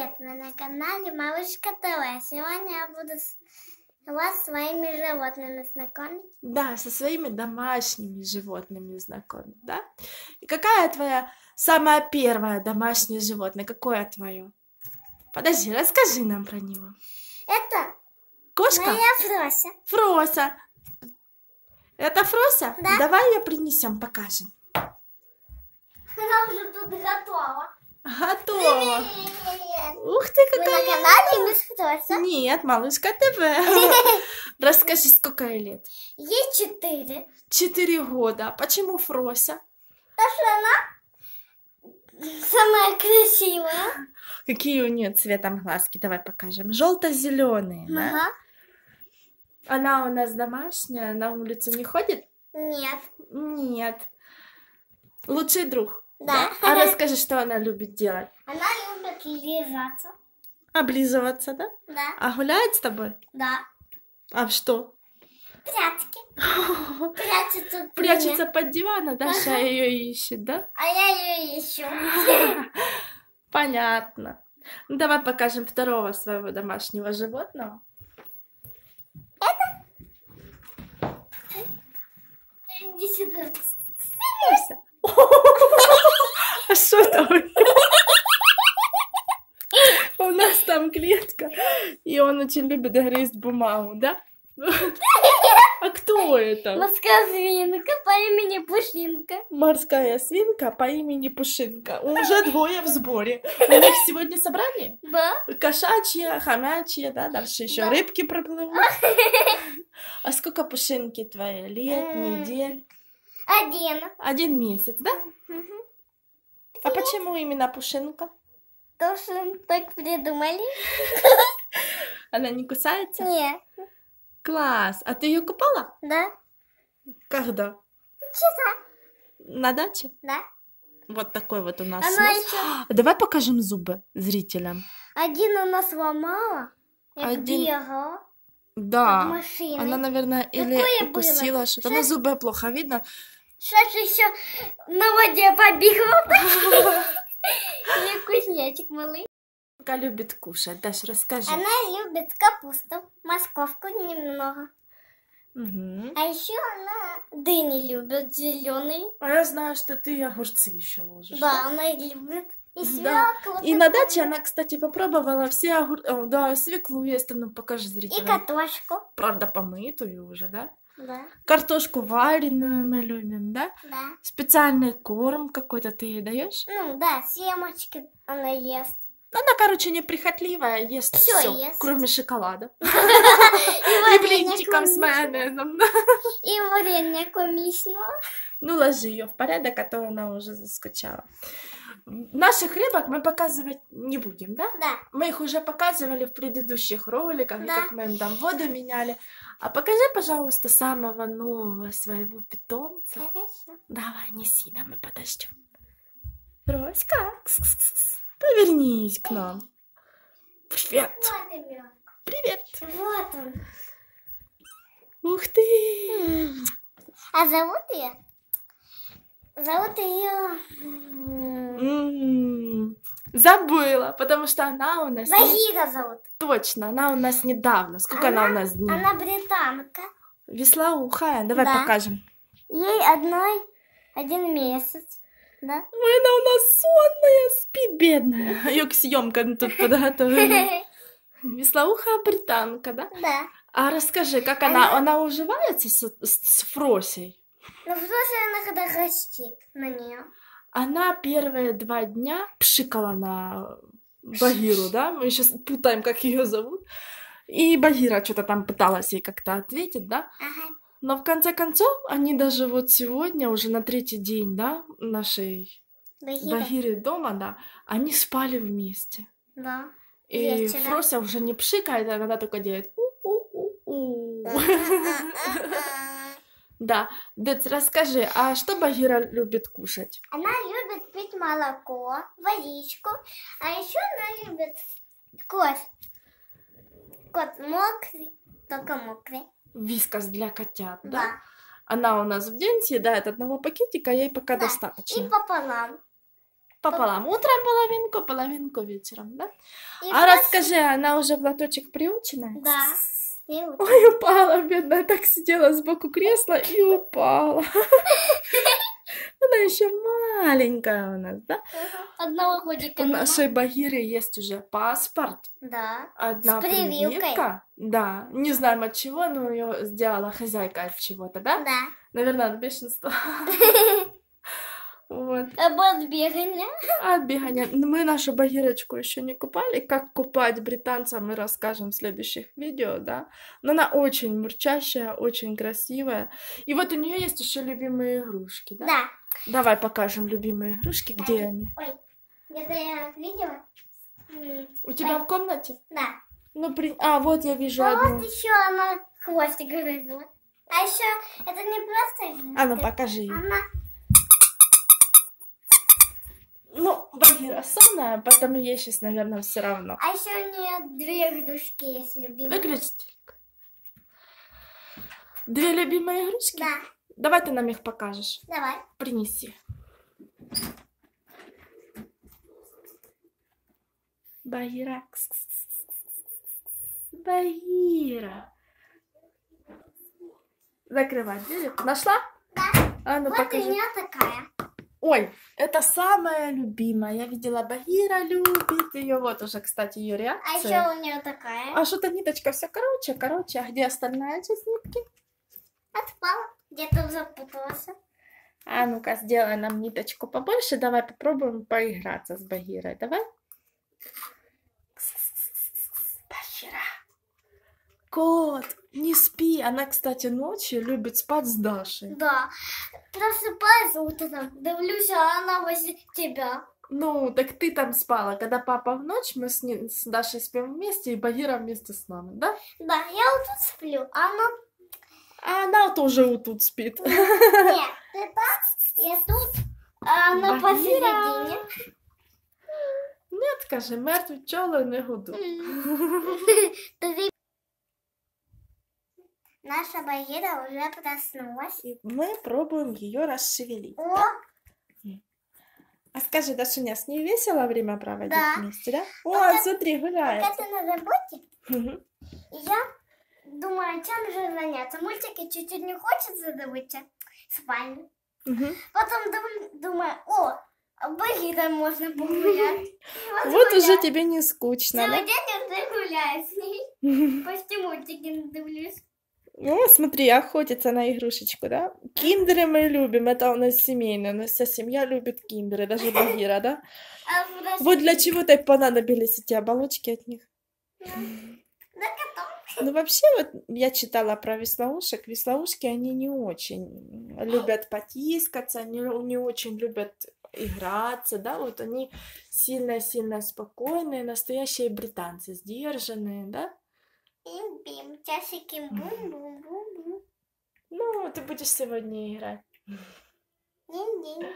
Привет, вы на канале Малышка ТВ. Сегодня я буду с- вас своими животными знакомить. Да, со своими домашними животными знакомить, да? И какая твоя самая первая домашнее животное? Какое твое? Подожди, расскажи нам про него. Это Кошка? моя Фрося. Фрося. Это Фрося? Да. Давай ее принесем, покажем. Она уже тут готова. Готово. Привет. Ух ты, Вы на какая... канале Мисс Фрося. Нет, малышка ТВ. Расскажи, сколько ей лет? Ей четыре. Четыре года. Почему Фрося? Потому что она самая красивая. Какие у нее цветом глазки? Давай покажем. Желто-зеленые, да? Ага. Она у нас домашняя, на улицу не ходит? Нет. Нет. Лучший друг. Да. А расскажи, что она любит делать? Она любит лизаться. Облизываться, да? Да. А гуляет с тобой? Да. А что? Прятки. Прячется. меня. Прячется под диваном, Даша ее ищет, да? А я ее ищу. Понятно. Ну, давай покажем второго своего домашнего животного. Иди сюда. Фрося. А что там? У нас там клетка, и он очень любит грызть бумагу, да? А кто это? Морская свинка по имени Пушинка. Морская свинка по имени Пушинка. Уже двое в сборе. У них сегодня собрание? Да. Кошачье, хомячье, да? Дальше еще Да. рыбки проплывут. А сколько Пушинки твои? Лет, недель? Один. Один месяц, да? Мгм. А почему именно Пушинка? То, что так придумали? Она не кусается? Нет. Класс. А ты ее купала? Да. Когда? Часа. На даче? Да. Вот такой вот у нас Она нос. еще... А Давай покажем зубы зрителям. Один она сломала. Я Один- бегала Да. машиной. Она, наверное, или Какое было? укусила что-то. Ну, Шесть- зубы плохо видно. Сейчас еще на воде побегала. И вкуснячек малый. Пока любит кушать. Даш, расскажи. Она любит капусту, московку немного. Мгм. А еще она дыни любит зеленые. А я знаю, что ты огурцы еще ложишь. Да, она и любит. И Да. свеклу. И на даче она, кстати, попробовала все огурцы. Да, свеклу есть, ну покажи И зрителям. картошку. Правда, помытую уже, да? Да, Картошку вареную мы любим, да? да. Специальный корм какой-то ты ей даешь? Ну да, семечки она ест. Она, короче, неприхотливая, ест все, ест. кроме шоколада. И блинчиком с майонезом. И варенье кумисного. Ну, ложи ее в порядок, а то она уже заскучала. Наших рыбок мы показывать не будем, да? Да. Мы их уже показывали в предыдущих роликах, Да. как мы им там воду меняли. А покажи, пожалуйста, самого нового своего питомца. Хорошо. Давай, неси нам, мы подождем. Роська, повернись к нам. Привет, привет. Вот он. Ух ты. А зовут ее? Зовут ее Забыла, потому что она у нас... не- Багира зовут. Точно, она у нас недавно. Сколько она, у нас дней? Она британка. Веслоухая. Давай Да. покажем. Ей одной один месяц. Да? Ой, она у нас сонная, спит, бедная. Ее к съемкам тут подготовили. Веслоухая британка, да? Да. А расскажи, как она, она уживается с, с, с Фросей? Ну же она когда растит на нее? Она первые два дня пшикала на Багиру, да? Мы сейчас путаем, как ее зовут. И Багира что-то там пыталась ей как-то ответить, да? Ага. Но в конце концов, они даже вот сегодня, уже на третий день, да, нашей Багира. Багиры дома, да, они спали вместе. Да. И Вечером. Фрося уже не пшикает, а она только делает у-у-у-у. Да, Дец, расскажи, а что Багира любит кушать? Она любит пить молоко, водичку, а еще она любит кот. Кот мокрый, только мокрый. Вискас для котят, да? Да. Она у нас в день съедает одного пакетика, ей пока Да. И достаточно. пополам. Пополам. Утром половинку, половинку вечером, да? И А просто- расскажи, она уже в лоточек приучена? Да. Ой, упала, бедная, так сидела сбоку кресла и упала. Она еще маленькая у нас, да? Одного годика. У нашей Багиры есть уже паспорт, Да. одна С прививкой. прививка. Да, не знаем от чего, но ее сделала хозяйка от чего-то, да? Да. Наверное, от бешенства. Вот. Або от бегания. От бегания. Но Мы нашу багирочку еще не купали. Как купать британца мы расскажем в следующих видео, да. Но она очень мурчащая, очень красивая. И вот у нее есть еще любимые игрушки, да? Да. Давай покажем любимые игрушки. Где они? Ой. Где-то я видела. У тебя в комнате? Да. Ну, при... А, вот я вижу А одну. вот еще она хвостик грызла. А еще это не просто. А ну покажи. Она Ну, Багира сонная, поэтому ей сейчас, наверное, все равно. А еще у нее две игрушки есть любимые. Выключи телек. Две любимые игрушки? Да, Давай ты нам их покажешь. давай. Принеси. Багира. Багира. Закрывай дверь. Нашла? Да. А ну вот у покажи. нее такая. Ой, это самая любимая. Я видела, Багира любит ее. Вот уже, кстати, ее А реакция. еще у нее такая. А что-то ниточка все короче, короче. А где остальная часть нитки? Отпала. Где-то запуталась. А ну-ка, сделай нам ниточку побольше. Давай попробуем поиграться с Багирой. Давай. Багира. Кот, не спи. Она, кстати, ночью любит спать с Дашей. Да. Просыпаюсь утром, дивлюся, а она возле тебя. Ну, так ты там спала. Когда папа в ночь, мы с, ней- с Дашей спим вместе, и Багира вместе с нами, да? Да, я вот тут сплю, а она... А она тоже вот тут спит. Нет, ты так, я тут, а она Багира. посередине. Нет, каже, мертві пчоли не гудуть. Тоді Наша Багира уже проснулась. И мы пробуем ее расшевелить. О, А скажи, Дашуня, с ней весело время проводить Да. вместе, да? О, Пока- смотри, гуляет. пока ты на работе, я думаю, чем же заняться. Мультики чуть-чуть не хочется добыть в спальню. Мгм. Потом дум- думаю, о, а Багира можно погулять. И Вот уже тебе не скучно, Целый да? день уже гуляю с ней. Почти мультики дивлюсь. О, смотри, охотится на игрушечку, да? Киндеры мы любим, это у нас семейно, у нас вся семья любит киндеры, даже Багира, да? А Вот для чего так понадобились эти оболочки от них. Ну, вообще, вот я читала про веслоушек. Веслоушки, они не очень любят потискаться, они не очень любят играться, да, вот они сильно-сильно спокойные, настоящие британцы, сдержанные, да. Бим-бим, часики бум-бум-бум-бум. Ну, ты будешь сегодня играть. Динь-динь.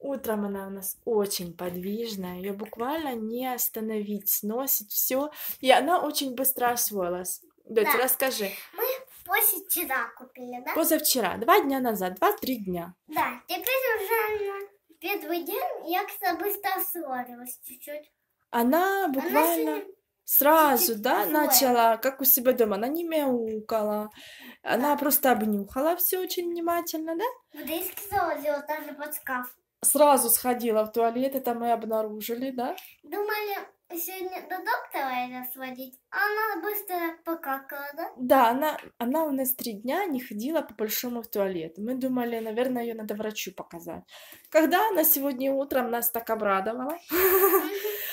Утром она у нас очень подвижная, ее буквально не остановить, сносит все, и она очень быстро освоилась. Дочь, Да. расскажи. После вчера купили, да? Позавчера, два дня назад, два-три дня. Да, теперь уже на первый день я как-то быстро освоилась чуть-чуть. Она Она буквально сегодня сразу, да, злая. начала, как у себя дома, она не мяукала, она просто обнюхала все очень внимательно, да? даже под шкаф. Сразу сходила в туалет, это мы обнаружили, да? Думали сегодня до доктора ее сводить, а она быстро покакала, да? Да, она, она у нас три дня не ходила по-большому в туалет. Мы думали, наверное, ее надо врачу показать. Когда она сегодня утром нас так обрадовала.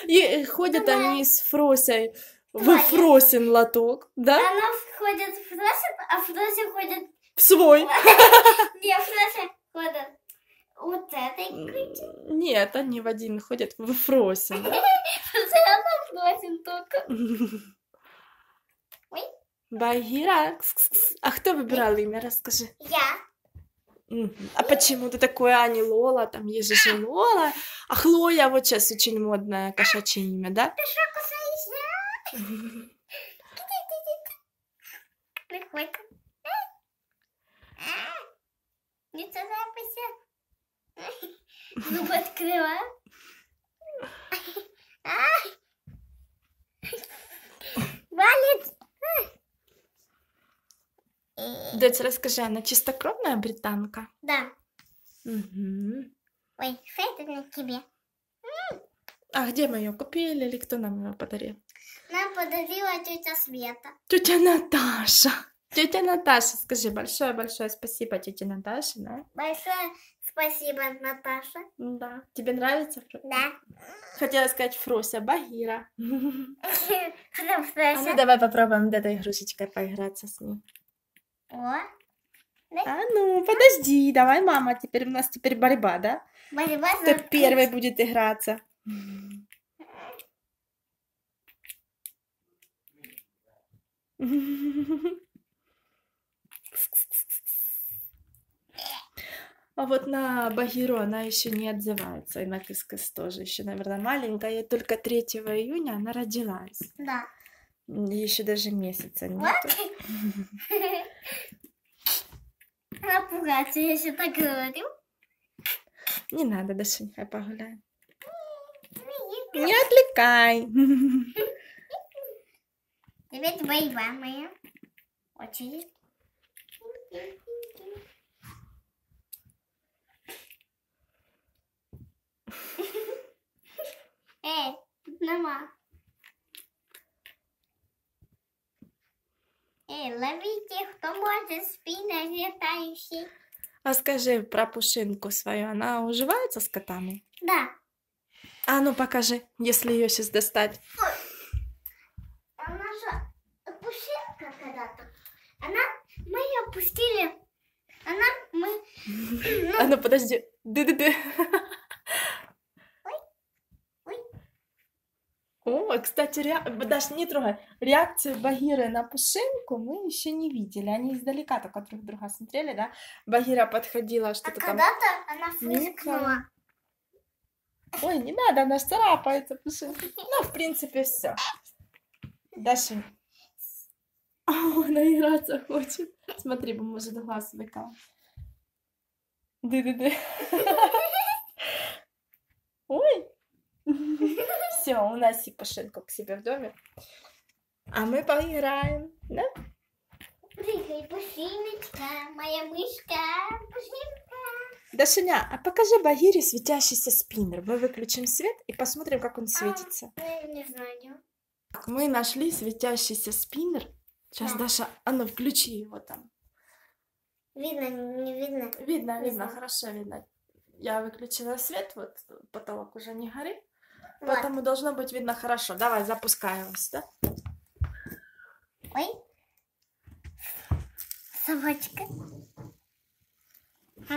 И э, ходят они с Фросей в. Фросин лоток, да? Она ходит в Фросе, а Фросе ходит... В свой. Не, Фросе ходит вот этой крыки. Нет, они в один ходят в Фросин. Фросин только. Багира. А кто выбирал имя, расскажи. Я. А почему ты такое, а не Лола? Там есть же Лола. А Хлоя вот сейчас очень модное кошачье имя, да? Ты что кусаешься? Приходь. Не ну, открыла. Валит. Дочь, расскажи, она чистокровная британка? Да. Угу. Ой, это на тебе. А где мы ее купили или кто нам ее подарил? Нам подарила тетя Света. Тетя Наташа. Тетя Наташа, скажи большое-большое спасибо тете Наташе, да? Большое спасибо, Наташа. Да. Тебе нравится? Да. Хотела сказать Фрося, Багира. А ну давай попробуем вот этой игрушечкой поиграться с ней. О, А ну, подожди, давай, мама, теперь у нас теперь борьба, да? борьба Кто за первый будет играться? А вот на Багиру она еще не отзывается, и на Кыскыс тоже еще, наверное, маленькая. И только 3 июня она родилась. Да. Еще даже месяца нет. Она пугается, еще так говорю. Не надо, Дашунь, я погуляю. Не отвлекай. Теперь борьба моя. Очередь. Эй, тут нема. Эй, ловите, кто может спиннер летающий. А скажи про пушинку свою, она уживается с котами? Да. А ну покажи, если ее сейчас достать. Она же пушинка когда-то. Она, мы ее пустили. Она, мы, А ну подожди. Ды-ды-ды. ой. О, кстати, rea- Даш, не трогай. Реакцию Багиры на пушинку мы еще не видели. Они издалека только друг друга смотрели, да? Багира подходила, а что-то там. когда-то она фыркнула. Ой, не надо, она царапается пушинка. Ну, в принципе, все. Даша. Она играться хочет. Смотри, бы может глаз выкал. Ды-ды-ды. Ой. Все, уноси пушинку к себе в доме. А мы поиграем, да? Прыгай, пушиночка, моя мышка, пушинка. Дашуня, а покажи Багире светящийся спиннер. Мы выключим свет и посмотрим, как он светится. Я не знаю. Так, мы нашли светящийся спиннер. Сейчас, Да. Даша, а ну включи его там. Видно, не видно. Видно, видно, Видно. хорошо видно. Я выключила свет, вот потолок уже не горит, Вот. поэтому должно быть видно хорошо. Давай, запускаемся, да? Ой. Собачка. А.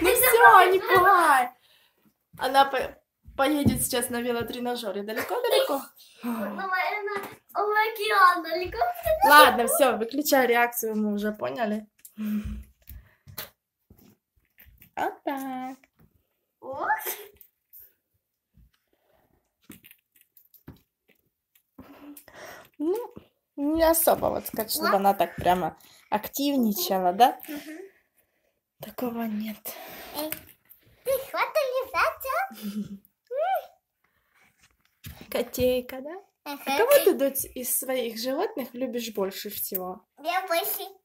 Ну все, не пугай. Она по- поедет сейчас на велотренажере. Далеко-далеко? Ладно, все, выключай реакцию, мы уже поняли. Вот так. Ох. Ну, не особо, вот сказать, чтобы она так прямо активничала, да? Мгм. Такого нет. Эй, ты хватали Котейка, да? А Ага. кого ты, дочь, из своих животных любишь больше всего? Я больше.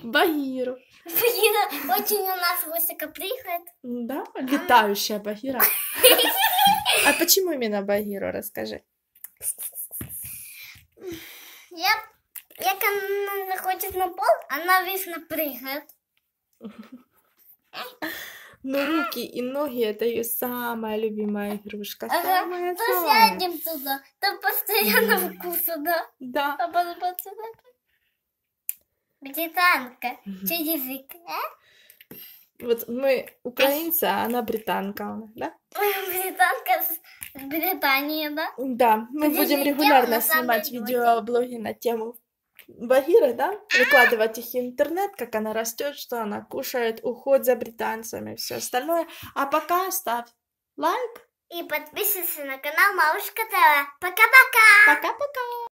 Багиру. Блин, очень у нас высоко прыгает. Да, летающая Багира. А почему именно Багиру, расскажи? Я, я когда она заходит на пол, она вечно прыгает. Но руки и ноги это ее самая любимая игрушка. Ага, Самая, то самая. сядем туда, там постоянно вкуса, да? Да. А потом сюда. Британка, что язык, а? Вот мы украинцы, а она британка, да? Британка с Британии, да? Да, мы Здесь будем регулярно снимать видеоблоги на тему Багиры, да? Выкладывать их в интернет, как она растет, что она кушает, уход за британцами, все остальное. А пока ставь лайк. И подписывайся на канал Малышка ТВ. Пока-пока! Пока-пока.